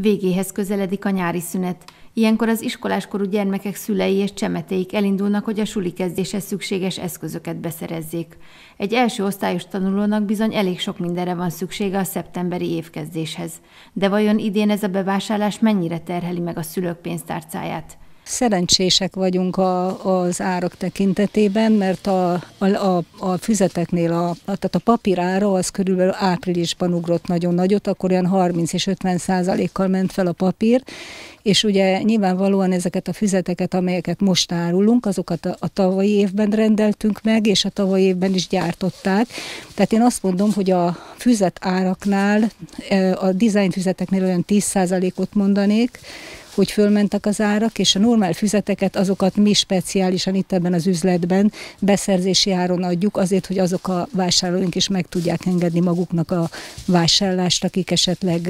Végéhez közeledik a nyári szünet. Ilyenkor az iskoláskorú gyermekek szülei és csemetéik elindulnak, hogy a suli kezdéshez szükséges eszközöket beszerezzék. Egy első osztályos tanulónak bizony elég sok mindenre van szüksége a szeptemberi évkezdéshez. De vajon idén ez a bevásárlás mennyire terheli meg a szülők pénztárcáját? Szerencsések vagyunk a, az árak tekintetében, mert a, a, a, a füzeteknél, a, a, tehát a papírára az körülbelül áprilisban ugrott nagyon nagyot, akkor olyan 30 és 50 százalékkal ment fel a papír, és ugye nyilvánvalóan ezeket a füzeteket, amelyeket most árulunk, azokat a, a tavalyi évben rendeltünk meg, és a tavalyi évben is gyártották. Tehát én azt mondom, hogy a füzet áraknál, e, a design füzeteknél olyan 10 ot mondanék, hogy fölmentek az árak, és a normál füzeteket, azokat mi speciálisan itt ebben az üzletben beszerzési áron adjuk, azért, hogy azok a vásárlóink is meg tudják engedni maguknak a vásárlást, akik esetleg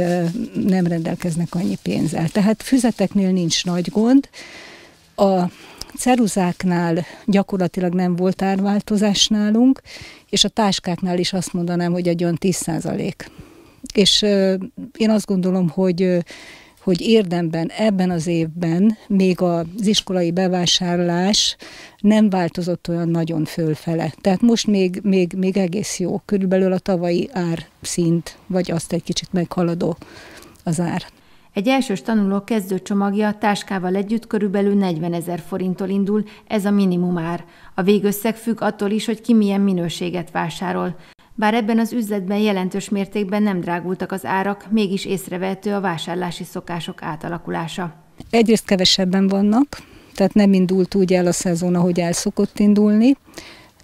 nem rendelkeznek annyi pénzzel. Tehát füzeteknél nincs nagy gond. A ceruzáknál gyakorlatilag nem volt árváltozás nálunk, és a táskáknál is azt mondanám, hogy egy olyan 10 százalék. És én azt gondolom, hogy hogy érdemben ebben az évben még az iskolai bevásárlás nem változott olyan nagyon fölfele. Tehát most még, még, még egész jó, körülbelül a tavalyi ár szint, vagy azt egy kicsit meghaladó az ár. Egy elsős tanuló kezdőcsomagja táskával együtt körülbelül 40 ezer forinttól indul, ez a minimum ár. A végösszeg függ attól is, hogy ki milyen minőséget vásárol. Bár ebben az üzletben jelentős mértékben nem drágultak az árak, mégis észrevehető a vásárlási szokások átalakulása. Egyrészt kevesebben vannak, tehát nem indult úgy el a szezon, ahogy el szokott indulni.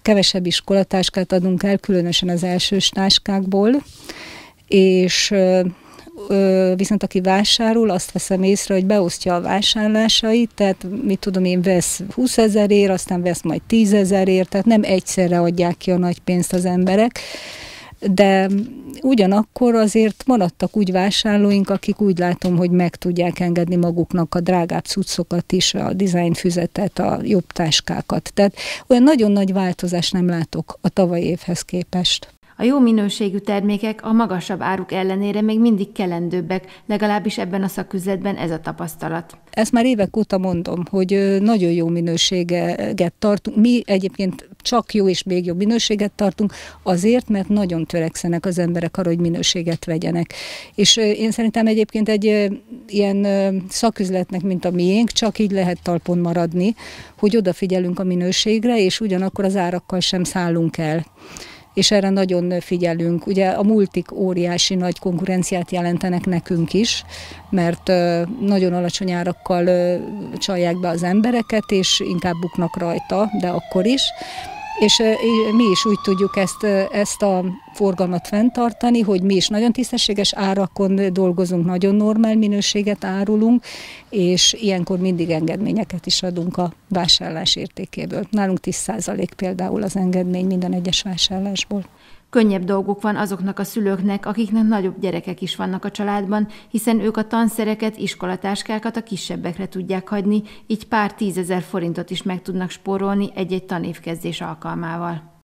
Kevesebb iskolatáskát adunk el, különösen az elsős táskákból, és viszont aki vásárol, azt veszem észre, hogy beosztja a vásárlásait, tehát mit tudom én, vesz 20 ezerért, aztán vesz majd 10 ezerért, tehát nem egyszerre adják ki a nagy pénzt az emberek, de ugyanakkor azért maradtak úgy vásárlóink, akik úgy látom, hogy meg tudják engedni maguknak a drágább cuccokat is, a design füzetet, a jobb táskákat. Tehát olyan nagyon nagy változást nem látok a tavalyi évhez képest. A jó minőségű termékek a magasabb áruk ellenére még mindig kelendőbbek, legalábbis ebben a szaküzletben ez a tapasztalat. Ezt már évek óta mondom, hogy nagyon jó minőséget tartunk. Mi egyébként csak jó és még jobb minőséget tartunk, azért, mert nagyon törekszenek az emberek arra, hogy minőséget vegyenek. És én szerintem egyébként egy ilyen szaküzletnek, mint a miénk, csak így lehet talpon maradni, hogy odafigyelünk a minőségre, és ugyanakkor az árakkal sem szállunk el és erre nagyon figyelünk. Ugye a multik óriási nagy konkurenciát jelentenek nekünk is, mert nagyon alacsony árakkal csalják be az embereket, és inkább buknak rajta, de akkor is és mi is úgy tudjuk ezt, ezt a forgalmat fenntartani, hogy mi is nagyon tisztességes árakon dolgozunk, nagyon normál minőséget árulunk, és ilyenkor mindig engedményeket is adunk a vásárlás értékéből. Nálunk 10% például az engedmény minden egyes vásárlásból. Könnyebb dolguk van azoknak a szülőknek, akiknek nagyobb gyerekek is vannak a családban, hiszen ők a tanszereket, iskolatáskákat a kisebbekre tudják hagyni, így pár tízezer forintot is meg tudnak spórolni egy-egy tanévkezdés alkalmával.